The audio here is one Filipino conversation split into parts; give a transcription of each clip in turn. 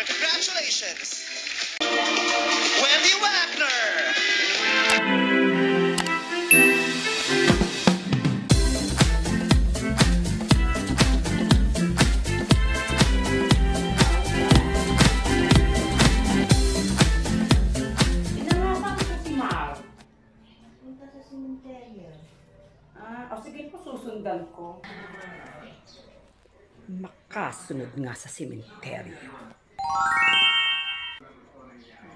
Wagner, congratulations! Wendy Wagner! Ah, o sige po, susundan ko. Makasunod nga sa sementeryo.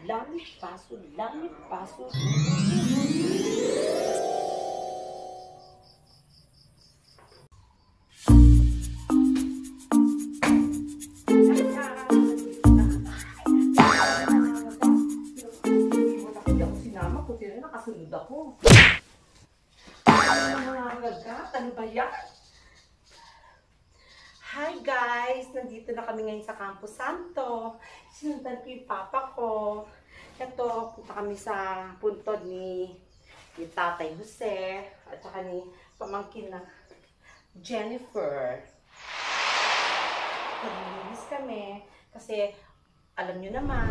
Langit paso, langit paso. Ano ba yan? Hi guys! Nandito na kami ngayon sa Campo Santo. Sinundan ko yung papa ko. Ito, punta kami sa puntod ni, ni Tatay Jose at saka ni pamangkin na Jennifer. Naglilinis kami kasi alam nyo naman,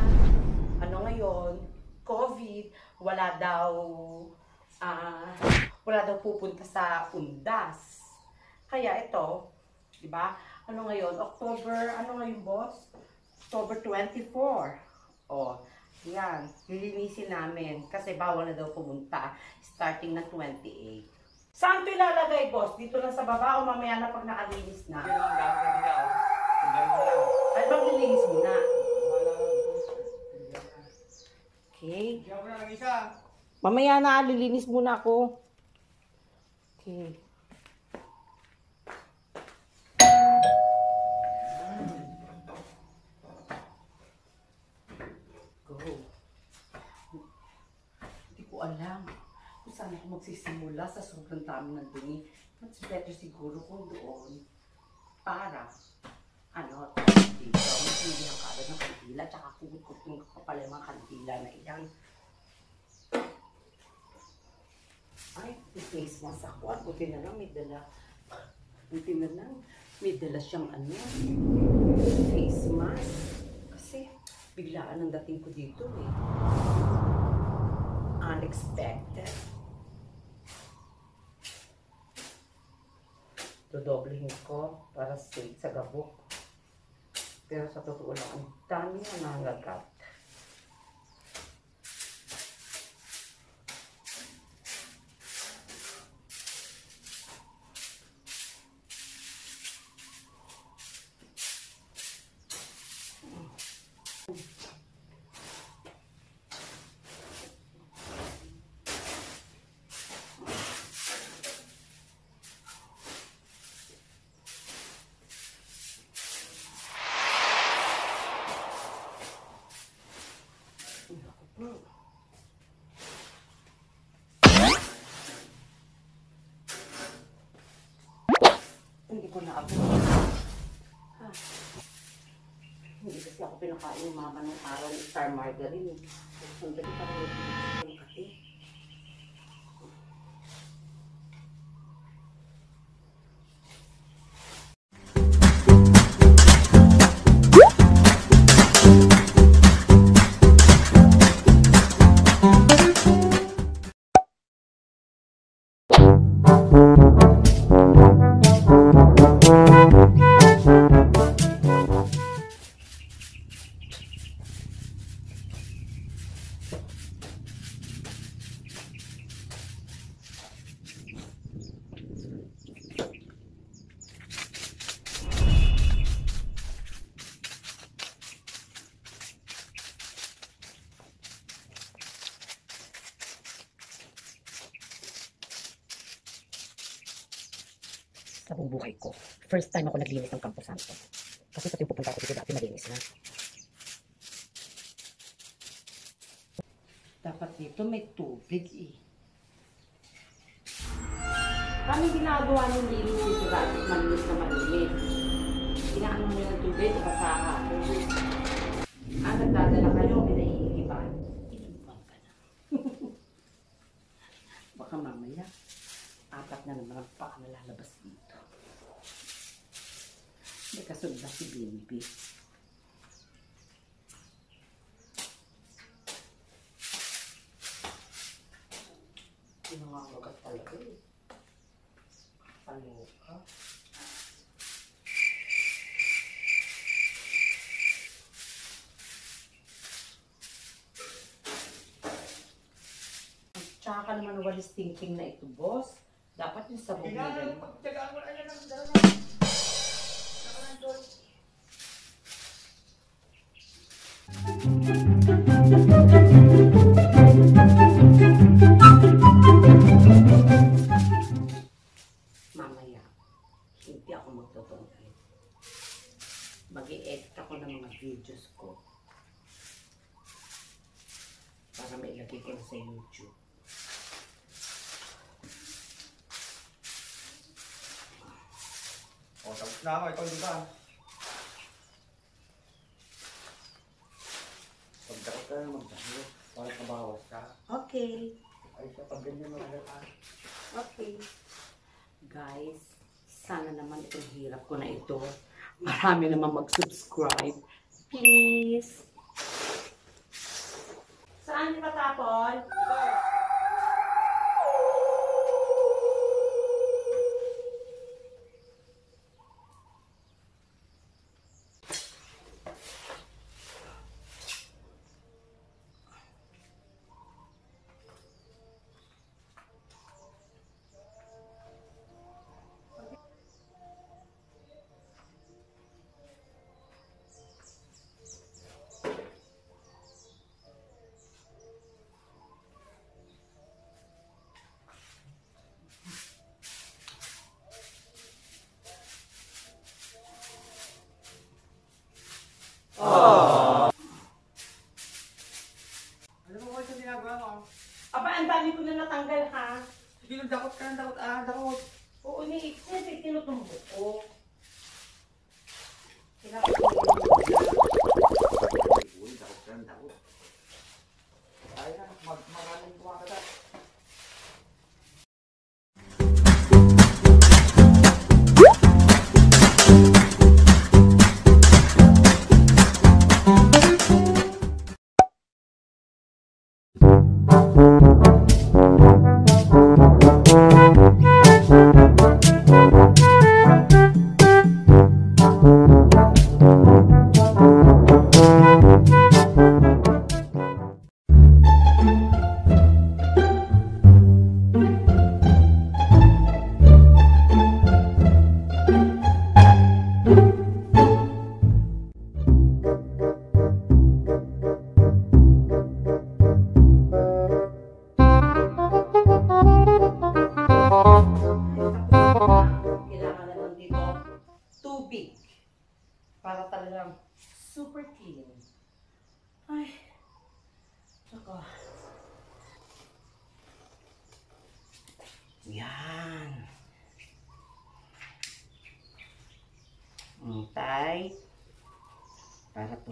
ano ngayon, COVID, wala daw ah wala daw pupunta sa undas. Kaya ito, di ba? Ano ngayon? October, ano ngayon, boss? October 24. O, yan. Lilinisin namin. Kasi bawal na daw pumunta. Starting ng 28. Saan ito ilalagay, boss? Dito lang sa baba o mamaya na pag nakalinis na? Ay, maglilinis muna. Okay. Mamaya na, lilinis muna ako. Okay. Go. Hindi alam kung saan ako magsisimula sa sobrang dami ng dumi. Mas better siguro kung doon para ano, dito, masindihan ka agad ng kandila, tsaka kugot-kugot ko pala mga kandila na iyan. Ay, may face mask ako. At buti na lang, may dala. Buti na lang, may dala siyang ano, face mask. Kasi, biglaan ang dating ko dito eh. Unexpected. Dodoblehin ko para safe sa gabok. Pero sa totoo lang, ang dami na nangagat. Hindi ko na abot. Ha? Hindi kasi ako pinakain ng mama ng araw ng star margarine. Sandali pa rin yung kape. Sa buong buhay ko. First time ako naglinis ng Campo Santo. Kasi sa tuwing pupunta ako dito dati malinis na. Dapat dito may tubig eh. Kami ginagawa ng linis dito dati, malinis na malinis. Inaano mo yung tubig, basahan. Ah, nagdadala kayo, may naiigiban. Iniiban ka na. Baka mamaya, apat na naman ang paa na dito. Nasod ba si baby? Nangangagat talaga eh. Ano ka? Tsaka naman walis thinking na ito, boss. Dapat yung sabog na ganyan. Pagtagaan mo na yan ang dalawa. Mamaya, hindi ako magtutungkol. Mag-i-edit ako ng mga videos ko para mailagay ko sa YouTube. O, tapos na ako. Ikaw, di ba? Pagdakot ka na magdakot. Para kabawas ka. Okay. Ay, sa pag ganyan mo ka. Okay. Guys, sana naman itong hirap ko na ito. Marami naman mag-subscribe. Please. Saan ni patapon? Ano Sige, nagdakot ka ng dakot.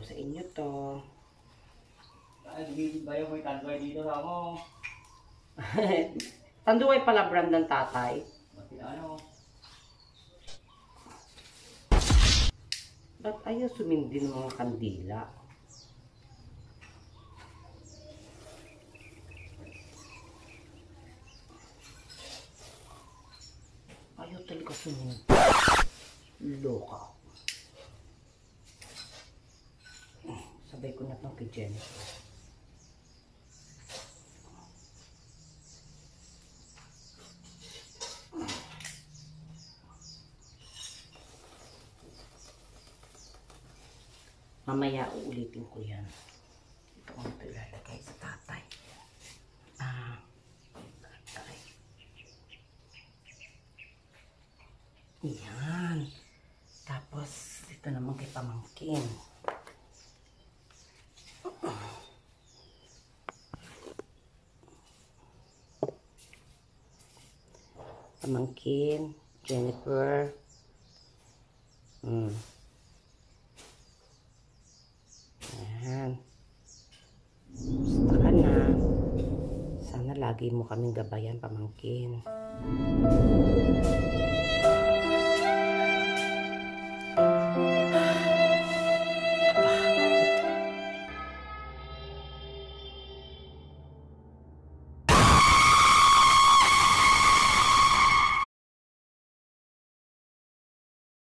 Sa inyo to. Ay, hindi ba yung may tandoy dito sa mo? Tanduay pala brand ng tatay. Ano? Ba't ayaw sumindi ng mga kandila? Ayaw talaga sumindi. Loka. Sabay ko na itong Jennifer. Mamaya uulitin ko yan. Ito ko ito ilalagay sa tatay. Ah. Tatay. Yan. Tapos, dito naman kay pamangkin. Pamangkin, Jennifer. Hmm. Ayan. Basta ka na. Sana lagi mo kaming gabayan, pamangkin.